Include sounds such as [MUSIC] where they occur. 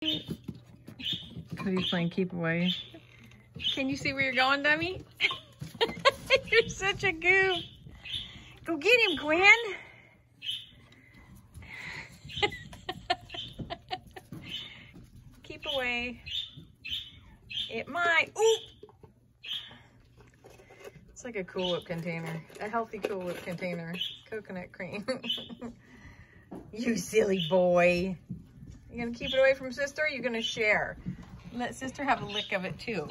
Because he's playing keep away. Can you see where you're going, dummy? [LAUGHS] you're such a goof. Go get him, Gwen. [LAUGHS] keep away. It might. Ooh. It's like a Cool Whip container. A healthy Cool Whip container. Coconut cream. [LAUGHS] you silly boy. You gonna keep it away from sister? You're gonna share. Let sister have a lick of it too.